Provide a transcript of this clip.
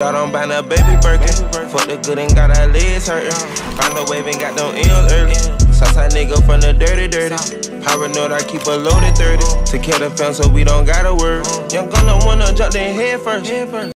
Got on by the baby Birkin. Fuck the good and got our legs hurting. Found a wave and got them M's early. Southside nigga from the dirty, dirty. Paranoid, I keep a loaded 30. To kill the fam so we don't gotta worry. Young gunna wanna jump their head first.